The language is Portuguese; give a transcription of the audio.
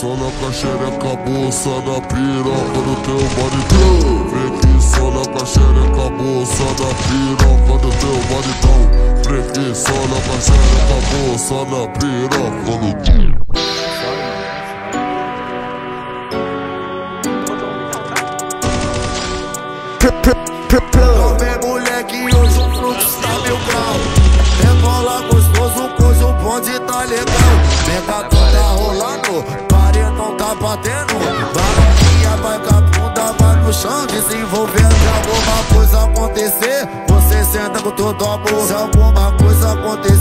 Só na caxereca, bolsa da piroca do teu maridão Freguiça na caxereca, bolsa da piroca do teu maridão Freguiça na caxereca, bolsa da piroca do teu Vem moleque, hoje o fluxo tá mil grau. Rebola gostoso, hoje o bonde tá legal. Rolando, paredão tá batendo. Vai com a vai no chão Desenvolvendo. Se alguma coisa acontecer Você senta com todo amor Se alguma coisa acontecer